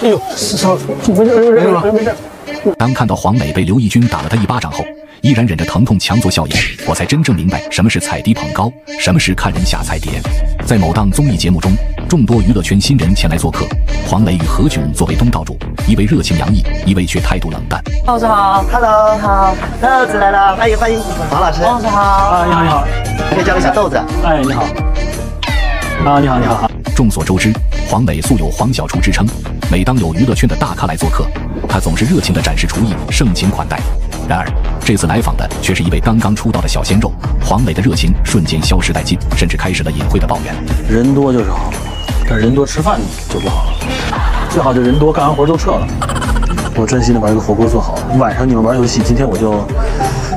哎呦，少没事没事没事。当看到黄磊被刘义军打了他一巴掌后，依然忍着疼痛强作笑颜，我才真正明白什么是踩低捧高，什么是看人下菜碟。在某档综艺节目中，众多娱乐圈新人前来做客，黄磊与何炅作为东道主，一位热情洋溢，一位却态度冷淡。老师好，Hello，好，豆子来了，欢迎欢迎，黄老师。黄老师好，啊，你好你好，可以叫个小豆子。哎，你好。啊，你好你好。众所周知，黄磊素有“黄小厨”之称。每当有娱乐圈的大咖来做客，他总是热情地展示厨艺，盛情款待。然而，这次来访的却是一位刚刚出道的小鲜肉，黄磊的热情瞬间消失殆尽，甚至开始了隐晦的抱怨：人多就是好，但人多吃饭就不好了。最好就人多，干完活就撤了。我专心的把这个火锅做好，晚上你们玩游戏，今天我就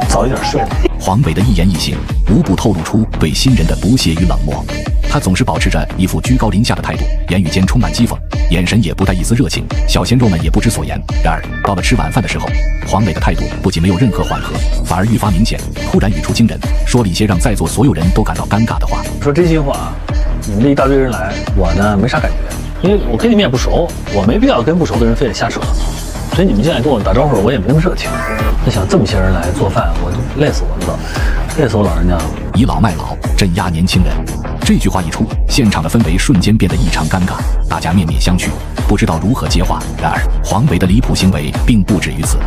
早一点睡。黄磊的一言一行，无不透露出对新人的不屑与冷漠。他总是保持着一副居高临下的态度，言语间充满讥讽，眼神也不带一丝热情。小鲜肉们也不知所言。然而到了吃晚饭的时候，黄磊的态度不仅没有任何缓和，反而愈发明显。突然语出惊人，说了一些让在座所有人都感到尴尬的话。说真心话，你们这一大堆人来，我呢没啥感觉，因为我跟你们也不熟，我没必要跟不熟的人非得瞎扯。所以你们进来跟我打招呼，我也没那么热情。那想这么些人来做饭，我就累死我了，累死我老人家了。倚老卖老，镇压年轻人。这句话一出，现场的氛围瞬间变得异常尴尬，大家面面相觑，不知道如何接话。然而，黄磊的离谱行为并不止于此。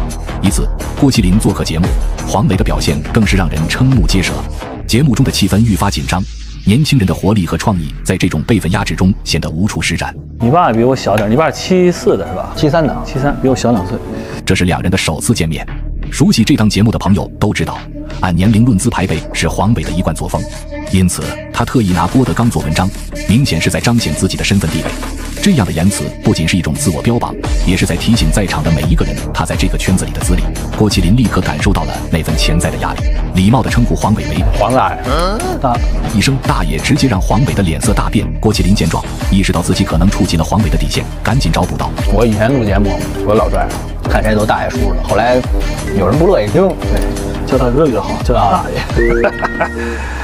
一次，郭麒麟做客节目，黄磊的表现更是让人瞠目结舌。节目中的气氛愈发紧张，年轻人的活力和创意在这种辈分压制中显得无处施展。你爸比我小点，你爸七四的是吧？七三的，七三，比我小两岁。这是两人的首次见面。熟悉这档节目的朋友都知道，按年龄论资排辈是黄伟的一贯作风。因此，他特意拿郭德纲做文章，明显是在彰显自己的身份地位。这样的言辞不仅是一种自我标榜，也是在提醒在场的每一个人他在这个圈子里的资历。郭麒麟立刻感受到了那份潜在的压力，礼貌地称呼黄伟为黄大爷。大一声大爷直接让黄伟的脸色大变。郭麒麟见状，意识到自己可能触及了黄伟的底线，赶紧找补道：“我以前录节目，我老拽，看谁都大爷叔叔的。后来有人不乐意听，对，叫大哥越好，叫他大爷。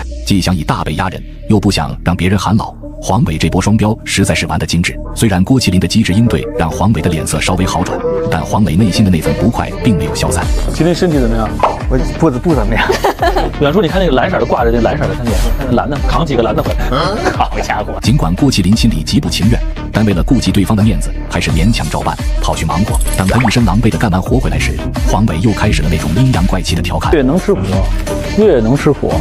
”既想以大辈压人，又不想让别人喊老，黄伟这波双标实在是玩得精致。虽然郭麒麟的机智应对让黄伟的脸色稍微好转，但黄伟内心的那份不快并没有消散。麒麟身体怎么样？我不不怎么样。远处你看那个蓝色的挂着那蓝色的，看那蓝的，扛几个蓝的回来。好家伙！尽管郭麒麟心里极不情愿，但为了顾及对方的面子，还是勉强照办，跑去忙活。等他一身狼狈的干完活回来时，黄伟又开始了那种阴阳怪气的调侃：越能吃苦，越能吃苦。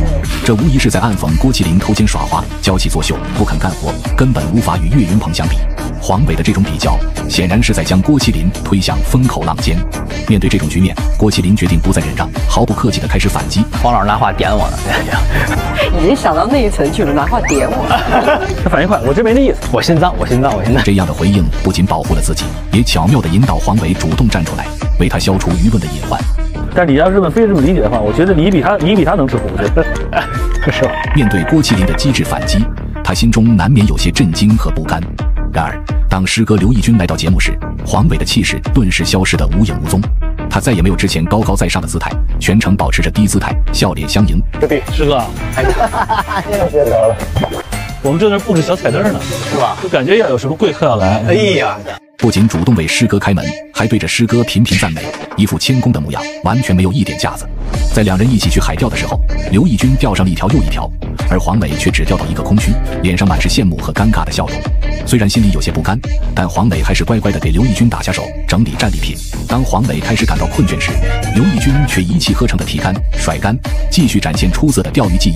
这无疑是在暗讽郭麒麟偷奸耍滑、娇气作秀、不肯干活，根本无法与岳云鹏相比。黄伟的这种比较，显然是在将郭麒麟推向风口浪尖。面对这种局面，郭麒麟决定不再忍让，毫不客气地开始反击。黄老师拿话点我了，已经想到那一层去了，拿话点我。他 反应快，我真没那意思，我心脏，我心脏，我心脏。这样的回应不仅保护了自己，也巧妙地引导黄伟主动站出来，为他消除舆论的隐患。但你要这么非这么理解的话，我觉得你比他，你比他能吃苦，我觉得 是吧？面对郭麒麟的机智反击，他心中难免有些震惊和不甘。然而，当师哥刘奕君来到节目时，黄伟的气势顿时消失得无影无踪。他再也没有之前高高在上的姿态，全程保持着低姿态，笑脸相迎。师弟，师哥，哎呀，见着了。我们正在布置小彩灯呢，是吧？就感觉要有什么贵客要来。哎呀！不仅主动为师哥开门，还对着师哥频频赞美，一副谦恭的模样，完全没有一点架子。在两人一起去海钓的时候，刘义军钓上了一条又一条，而黄磊却只钓到一个空虚，脸上满是羡慕和尴尬的笑容。虽然心里有些不甘，但黄磊还是乖乖的给刘义军打下手，整理战利品。当黄磊开始感到困倦时，刘义军却一气呵成的提竿、甩竿，继续展现出色的钓鱼技艺。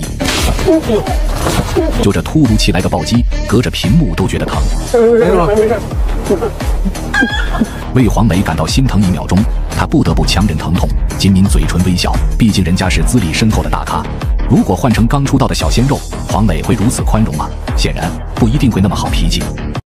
就这突如其来的暴击，隔着屏幕都觉得疼。没事，没事。为黄磊感到心疼一秒钟，他不得不强忍疼痛，紧抿嘴唇微笑。毕竟人家是资历深厚的大咖，如果换成刚出道的小鲜肉，黄磊会如此宽容吗？显然不一定会那么好脾气。